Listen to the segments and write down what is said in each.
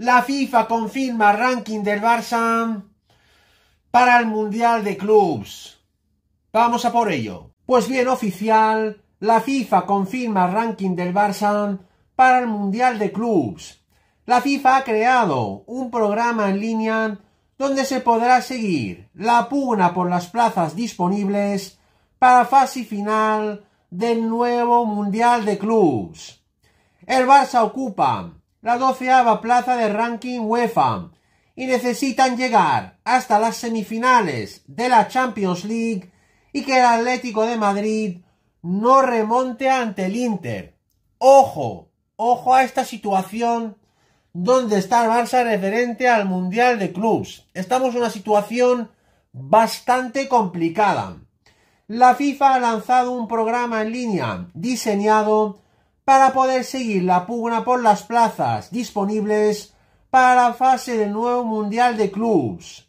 la FIFA confirma ranking del Barça para el Mundial de Clubs. Vamos a por ello. Pues bien, oficial, la FIFA confirma ranking del Barça para el Mundial de Clubs. La FIFA ha creado un programa en línea donde se podrá seguir la pugna por las plazas disponibles para fase final del nuevo Mundial de Clubs. El Barça ocupa la doceava plaza de ranking UEFA y necesitan llegar hasta las semifinales de la Champions League y que el Atlético de Madrid no remonte ante el Inter. Ojo, ojo a esta situación donde está el Barça referente al Mundial de Clubs. Estamos en una situación bastante complicada. La FIFA ha lanzado un programa en línea diseñado para poder seguir la pugna por las plazas disponibles para la fase del nuevo Mundial de Clubs.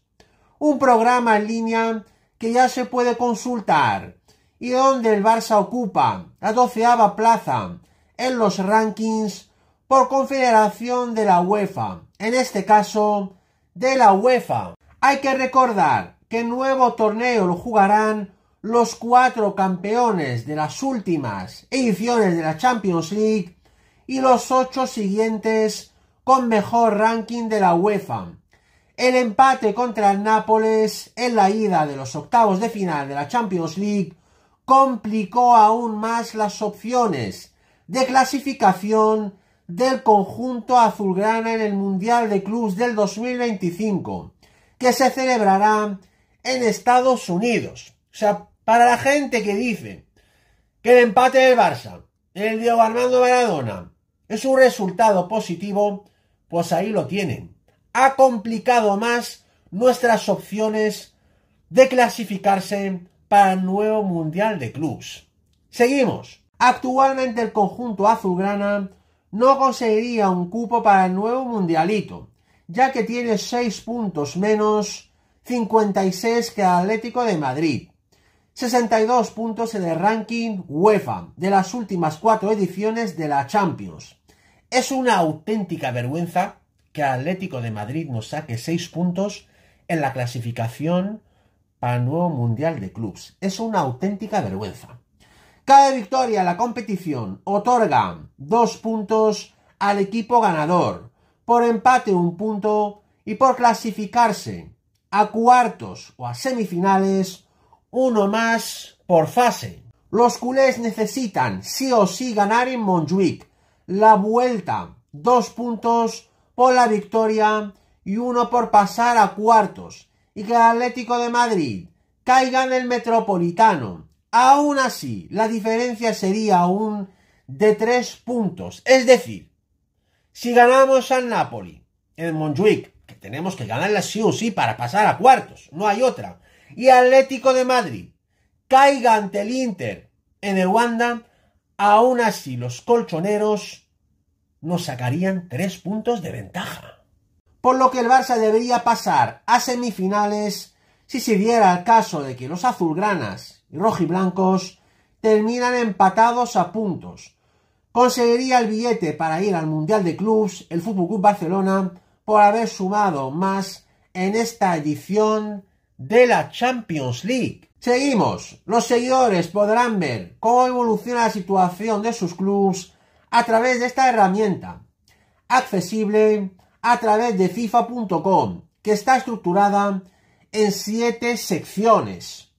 Un programa en línea que ya se puede consultar y donde el Barça ocupa la doceava plaza en los rankings por confederación de la UEFA, en este caso de la UEFA. Hay que recordar que el nuevo torneo lo jugarán los cuatro campeones de las últimas ediciones de la Champions League y los ocho siguientes con mejor ranking de la UEFA. El empate contra el Nápoles en la ida de los octavos de final de la Champions League complicó aún más las opciones de clasificación del conjunto azulgrana en el Mundial de Clubs del 2025, que se celebrará en Estados Unidos. O sea, para la gente que dice que el empate del Barça el Diego Armando Maradona es un resultado positivo, pues ahí lo tienen. Ha complicado más nuestras opciones de clasificarse para el nuevo Mundial de Clubs. Seguimos. Actualmente el conjunto azulgrana no conseguiría un cupo para el nuevo Mundialito, ya que tiene 6 puntos menos 56 que el Atlético de Madrid. 62 puntos en el ranking UEFA de las últimas cuatro ediciones de la Champions. Es una auténtica vergüenza que Atlético de Madrid nos saque 6 puntos en la clasificación para el nuevo Mundial de Clubs. Es una auténtica vergüenza. Cada victoria en la competición otorga 2 puntos al equipo ganador, por empate un punto y por clasificarse a cuartos o a semifinales uno más por fase. Los culés necesitan sí o sí ganar en Montjuic. La vuelta, dos puntos por la victoria y uno por pasar a cuartos. Y que el Atlético de Madrid caiga en el Metropolitano. Aún así, la diferencia sería aún de tres puntos. Es decir, si ganamos al Napoli en Montjuic, que tenemos que ganarla sí o sí para pasar a cuartos, no hay otra y Atlético de Madrid caiga ante el Inter en el Wanda, aún así los colchoneros nos sacarían tres puntos de ventaja. Por lo que el Barça debería pasar a semifinales si se diera el caso de que los azulgranas y rojiblancos terminan empatados a puntos. Conseguiría el billete para ir al Mundial de Clubs el Fútbol Club Barcelona por haber sumado más en esta edición de la Champions League. Seguimos. Los seguidores podrán ver cómo evoluciona la situación de sus clubes a través de esta herramienta, accesible a través de FIFA.com, que está estructurada en siete secciones.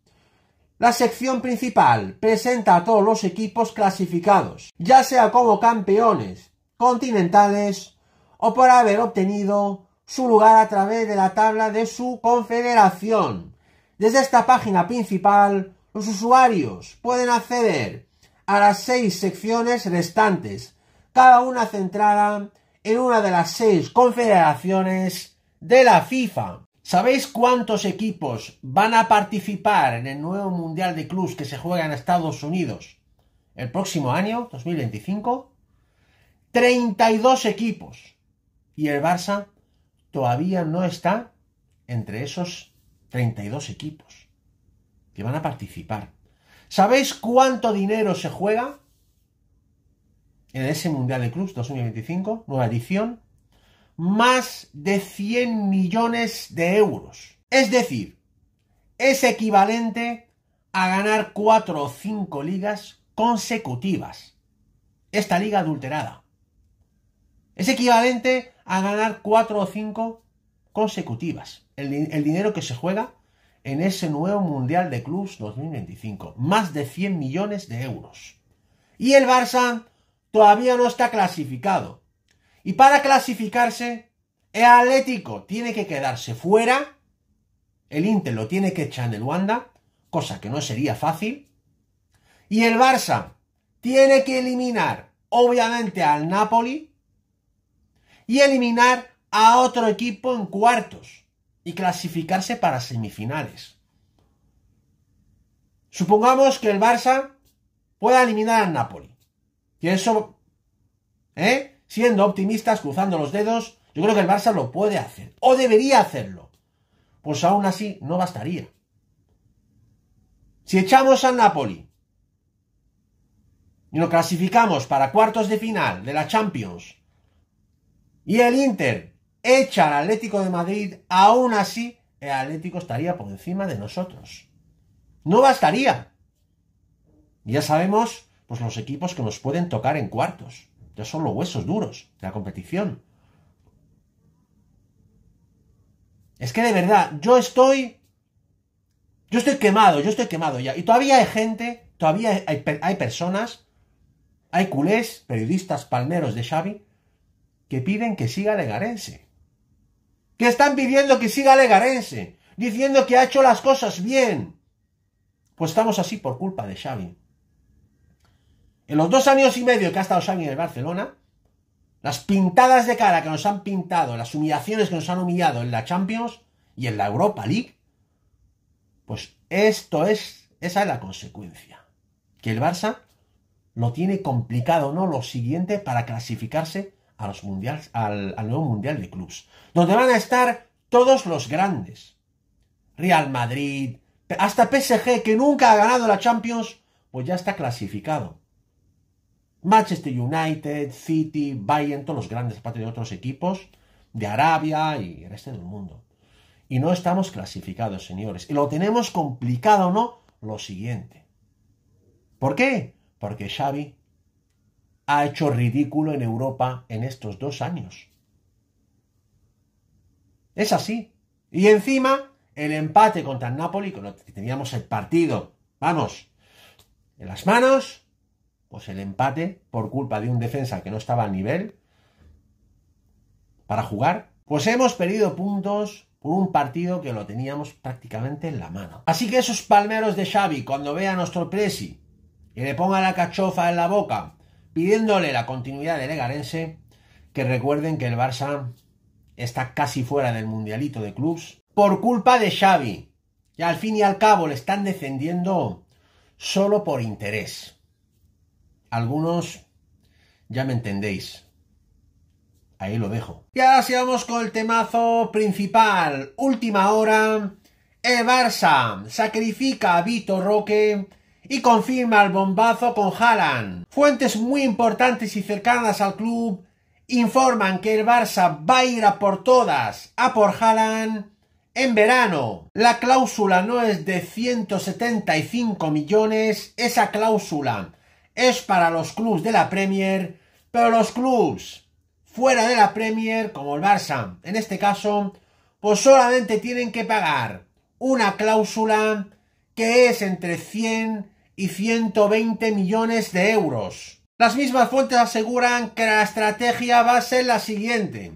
La sección principal presenta a todos los equipos clasificados, ya sea como campeones continentales o por haber obtenido su lugar a través de la tabla de su confederación. Desde esta página principal, los usuarios pueden acceder a las seis secciones restantes, cada una centrada en una de las seis confederaciones de la FIFA. ¿Sabéis cuántos equipos van a participar en el nuevo Mundial de Clubs que se juega en Estados Unidos el próximo año, 2025? 32 equipos. Y el Barça todavía no está entre esos 32 equipos que van a participar. ¿Sabéis cuánto dinero se juega en ese Mundial de Clubs 2025, nueva edición? Más de 100 millones de euros. Es decir, es equivalente a ganar 4 o 5 ligas consecutivas. Esta liga adulterada. Es equivalente a ganar 4 o 5 consecutivas. El, el dinero que se juega en ese nuevo Mundial de Clubs 2025. Más de 100 millones de euros. Y el Barça todavía no está clasificado. Y para clasificarse, el Atlético tiene que quedarse fuera. El Inter lo tiene que echar en el Wanda, cosa que no sería fácil. Y el Barça tiene que eliminar, obviamente, al Napoli y eliminar a otro equipo en cuartos y clasificarse para semifinales. Supongamos que el Barça pueda eliminar al Napoli. Y eso, ¿eh? Siendo optimistas, cruzando los dedos, yo creo que el Barça lo puede hacer. O debería hacerlo. Pues aún así no bastaría. Si echamos al Napoli y lo clasificamos para cuartos de final de la Champions y el Inter echa al Atlético de Madrid, aún así el Atlético estaría por encima de nosotros. No bastaría. Ya sabemos, pues los equipos que nos pueden tocar en cuartos. Ya son los huesos duros de la competición. Es que de verdad, yo estoy. Yo estoy quemado, yo estoy quemado ya. Y todavía hay gente, todavía hay, hay personas, hay culés, periodistas palmeros de Xavi, que piden que siga Legarense que están pidiendo que siga Legarense, diciendo que ha hecho las cosas bien. Pues estamos así por culpa de Xavi. En los dos años y medio que ha estado Xavi en el Barcelona, las pintadas de cara que nos han pintado, las humillaciones que nos han humillado en la Champions y en la Europa League, pues esto es, esa es la consecuencia. Que el Barça lo tiene complicado, ¿no? Lo siguiente para clasificarse a los mundiales, al, nuevo Mundial de Clubs, donde van a estar todos los grandes. Real Madrid, hasta PSG, que nunca ha ganado la Champions, pues ya está clasificado. Manchester United, City, Bayern, todos los grandes, aparte de otros equipos de Arabia y el resto del mundo. Y no estamos clasificados, señores. Y lo tenemos complicado, ¿no? Lo siguiente. ¿Por qué? Porque Xavi ha hecho ridículo en Europa en estos dos años. Es así. Y encima, el empate contra el Napoli, con lo que teníamos el partido, vamos, en las manos, pues el empate, por culpa de un defensa que no estaba a nivel para jugar, pues hemos perdido puntos por un partido que lo teníamos prácticamente en la mano. Así que esos palmeros de Xavi, cuando vean a nuestro Presi y le ponga la cachofa en la boca pidiéndole la continuidad de Legarense, que recuerden que el Barça está casi fuera del mundialito de clubs por culpa de Xavi. Y al fin y al cabo le están defendiendo solo por interés. Algunos ya me entendéis. Ahí lo dejo. Y ahora vamos con el temazo principal. Última hora. El Barça sacrifica a Vito Roque y confirma el bombazo con Haaland. Fuentes muy importantes y cercanas al club informan que el Barça va a ir a por todas, a por Haaland, en verano. La cláusula no es de 175 millones, esa cláusula es para los clubes de la Premier, pero los clubes fuera de la Premier, como el Barça, en este caso, pues solamente tienen que pagar una cláusula que es entre 100 y 120 millones de euros. Las mismas fuentes aseguran que la estrategia va a ser la siguiente.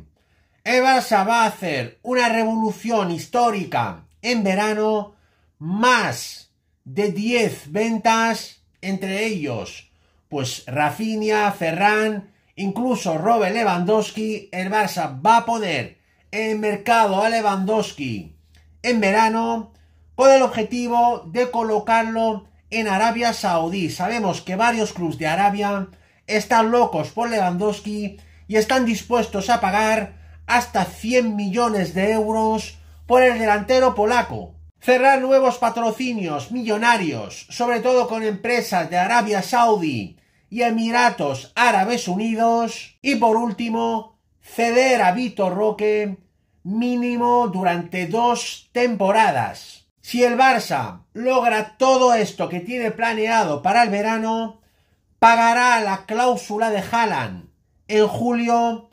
El Barça va a hacer una revolución histórica en verano, más de 10 ventas, entre ellos, pues Rafinha, Ferran, incluso Robert Lewandowski, el Barça va a poder en mercado a Lewandowski en verano con el objetivo de colocarlo en Arabia Saudí. Sabemos que varios clubes de Arabia están locos por Lewandowski y están dispuestos a pagar hasta 100 millones de euros por el delantero polaco. Cerrar nuevos patrocinios millonarios, sobre todo con empresas de Arabia Saudí y Emiratos Árabes Unidos. Y por último, ceder a Vitor Roque mínimo durante dos temporadas. Si el Barça logra todo esto que tiene planeado para el verano, pagará la cláusula de Haaland en julio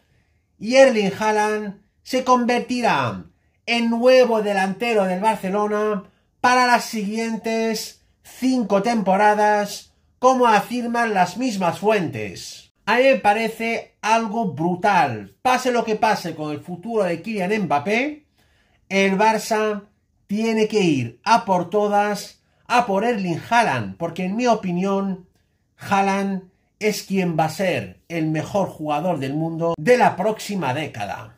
y Erling Haaland se convertirá en nuevo delantero del Barcelona para las siguientes cinco temporadas, como afirman las mismas fuentes. A mí me parece algo brutal. Pase lo que pase con el futuro de Kylian Mbappé, el Barça tiene que ir a por todas, a por Erling Haaland, porque en mi opinión, Haaland es quien va a ser el mejor jugador del mundo de la próxima década.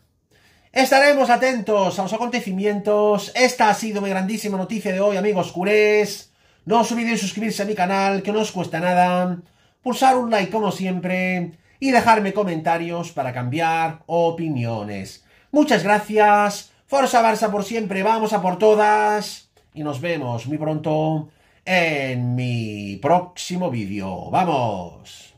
Estaremos atentos a los acontecimientos. Esta ha sido mi grandísima noticia de hoy, amigos curés. No os olvidéis suscribirse a mi canal, que no os cuesta nada. Pulsar un like como siempre y dejarme comentarios para cambiar opiniones. Muchas gracias. Forza Barça por siempre, vamos a por todas. Y nos vemos muy pronto en mi próximo vídeo. ¡Vamos!